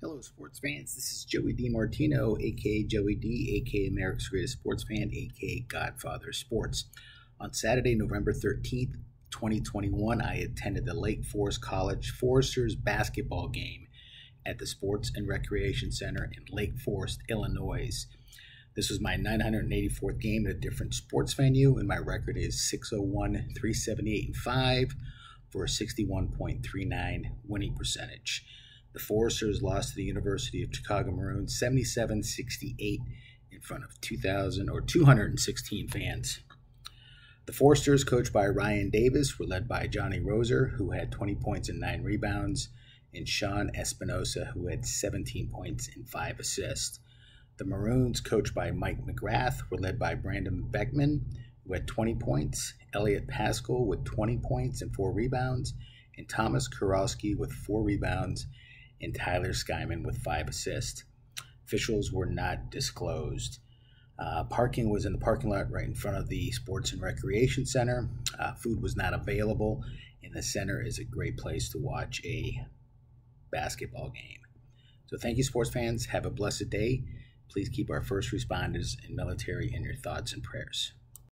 Hello, sports fans. This is Joey DeMartino, aka Joey D, aka America's Greatest Sports Fan, aka Godfather Sports. On Saturday, November 13th, 2021, I attended the Lake Forest College Foresters basketball game at the Sports and Recreation Center in Lake Forest, Illinois. This was my 984th game at a different sports venue, and my record is 601, 378, and 5 for a 61.39 winning percentage. The Foresters lost to the University of Chicago Maroons 77 68 in front of 2,000 or 216 fans. The Foresters, coached by Ryan Davis, were led by Johnny Roeser, who had 20 points and 9 rebounds, and Sean Espinosa, who had 17 points and 5 assists. The Maroons, coached by Mike McGrath, were led by Brandon Beckman, who had 20 points, Elliott Pascal with 20 points and 4 rebounds, and Thomas Kurowski with 4 rebounds and Skyler Twyman with five assists. Officials were not disclosed. Uh, parking was in the parking lot right in front of the Sports and Recreation Center. Uh, food was not available, and the center is a great place to watch a basketball game. So, thank you, sports fans. Have a blessed day. Please keep our first responders and military in your thoughts and prayers.